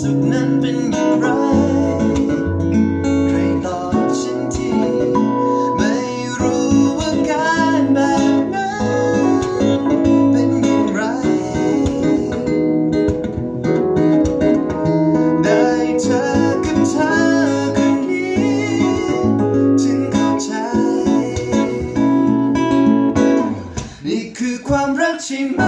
สุขนั้นเป็นอย่างไรใครหลอกฉันที ไม่รู้ว่าการแบบนั้นเป็นอย่างไร ได้เธอกับเธอคนนี้จึงเข้าใจ นี่คือความรักใช่ไหม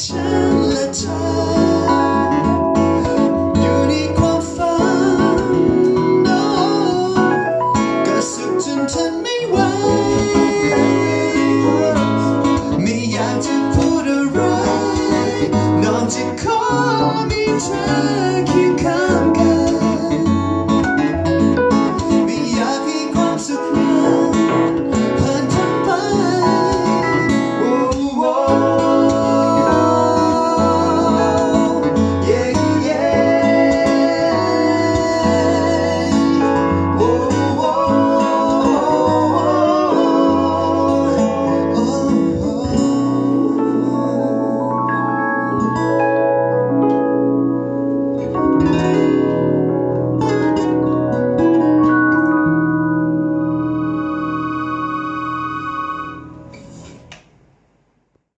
It's.